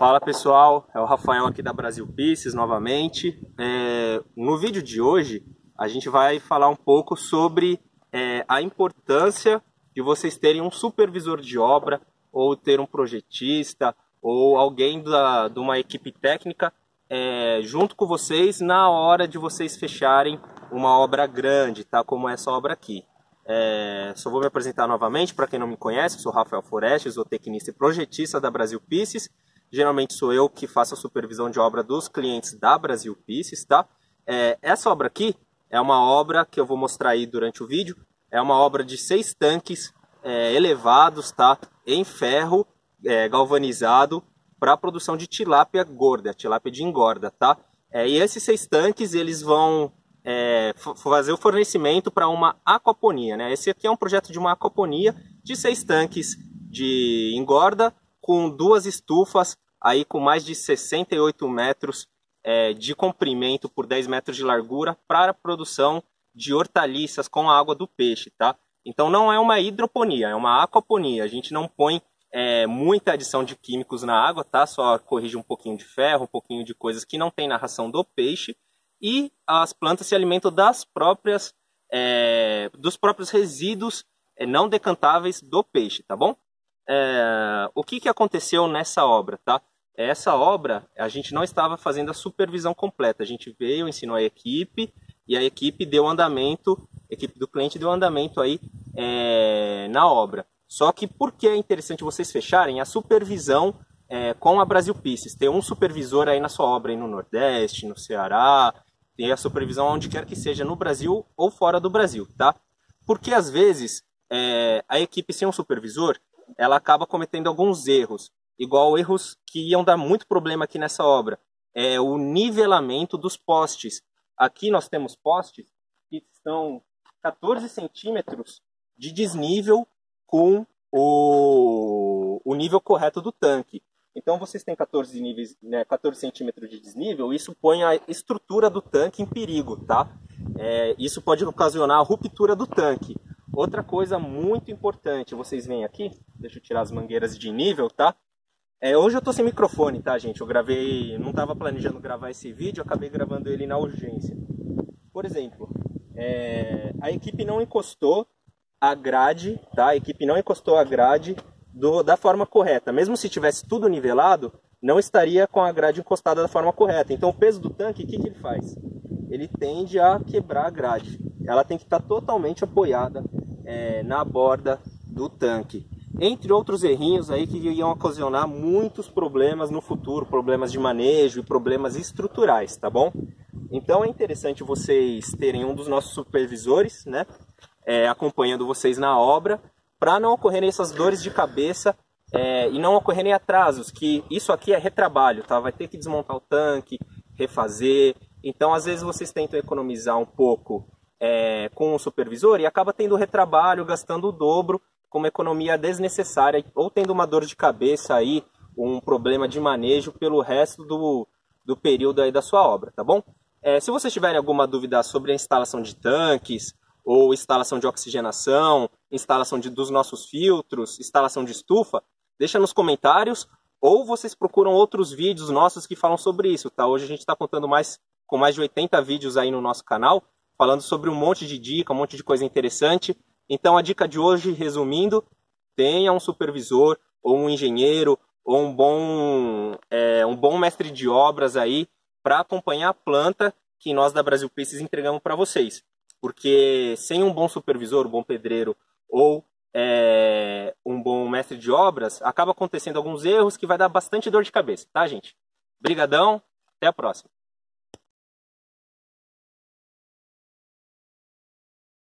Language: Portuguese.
Fala pessoal, é o Rafael aqui da Brasil Pieces novamente. É, no vídeo de hoje a gente vai falar um pouco sobre é, a importância de vocês terem um supervisor de obra ou ter um projetista ou alguém da, de uma equipe técnica é, junto com vocês na hora de vocês fecharem uma obra grande, tá? Como essa obra aqui. É, só vou me apresentar novamente para quem não me conhece, sou Rafael Forestes, sou tecnista e projetista da Brasil Pieces. Geralmente sou eu que faço a supervisão de obra dos clientes da Brasil Pieces, tá? É, essa obra aqui é uma obra que eu vou mostrar aí durante o vídeo. É uma obra de seis tanques é, elevados, tá? Em ferro é, galvanizado para a produção de tilápia gorda, tilápia de engorda, tá? É, e esses seis tanques eles vão é, fazer o fornecimento para uma aquaponia, né? Esse aqui é um projeto de uma aquaponia de seis tanques de engorda com duas estufas aí com mais de 68 metros é, de comprimento por 10 metros de largura para a produção de hortaliças com a água do peixe, tá? Então não é uma hidroponia, é uma aquaponia. A gente não põe é, muita adição de químicos na água, tá? Só corrige um pouquinho de ferro, um pouquinho de coisas que não tem na ração do peixe. E as plantas se alimentam das próprias, é, dos próprios resíduos é, não decantáveis do peixe, tá bom? É, o que, que aconteceu nessa obra, tá? Essa obra, a gente não estava fazendo a supervisão completa. A gente veio, ensinou a equipe e a equipe deu andamento, a equipe do cliente deu andamento aí é, na obra. Só que por que é interessante vocês fecharem a supervisão é, com a Brasil Pieces? Ter um supervisor aí na sua obra, aí no Nordeste, no Ceará, ter a supervisão onde quer que seja, no Brasil ou fora do Brasil, tá? Porque às vezes é, a equipe sem um supervisor, ela acaba cometendo alguns erros, igual erros que iam dar muito problema aqui nessa obra. É o nivelamento dos postes. Aqui nós temos postes que estão 14 centímetros de desnível com o, o nível correto do tanque. Então vocês têm 14, níveis, né, 14 centímetros de desnível, isso põe a estrutura do tanque em perigo, tá? É, isso pode ocasionar a ruptura do tanque. Outra coisa muito importante, vocês veem aqui, deixa eu tirar as mangueiras de nível, tá? É, hoje eu tô sem microfone, tá, gente? Eu gravei, não estava planejando gravar esse vídeo, acabei gravando ele na urgência. Por exemplo, é, a equipe não encostou a grade, tá? A equipe não encostou a grade do, da forma correta. Mesmo se tivesse tudo nivelado, não estaria com a grade encostada da forma correta. Então o peso do tanque, o que, que ele faz? Ele tende a quebrar a grade. Ela tem que estar totalmente apoiada é, na borda do tanque. Entre outros errinhos aí que iam ocasionar muitos problemas no futuro, problemas de manejo e problemas estruturais, tá bom? Então é interessante vocês terem um dos nossos supervisores, né? é, acompanhando vocês na obra, para não ocorrerem essas dores de cabeça é, e não ocorrerem atrasos, que isso aqui é retrabalho, tá? Vai ter que desmontar o tanque, refazer. Então, às vezes vocês tentam economizar um pouco é, com o supervisor e acaba tendo retrabalho, gastando o dobro com uma economia desnecessária ou tendo uma dor de cabeça aí, um problema de manejo pelo resto do, do período aí da sua obra, tá bom? É, se vocês tiverem alguma dúvida sobre a instalação de tanques, ou instalação de oxigenação, instalação de, dos nossos filtros, instalação de estufa, deixa nos comentários ou vocês procuram outros vídeos nossos que falam sobre isso, tá? Hoje a gente está contando mais com mais de 80 vídeos aí no nosso canal, falando sobre um monte de dica, um monte de coisa interessante. Então a dica de hoje, resumindo, tenha um supervisor ou um engenheiro ou um bom, é, um bom mestre de obras aí para acompanhar a planta que nós da Brasil Pieces entregamos para vocês porque sem um bom supervisor, um bom pedreiro ou é, um bom mestre de obras, acaba acontecendo alguns erros que vai dar bastante dor de cabeça, tá, gente? Brigadão, até a próxima.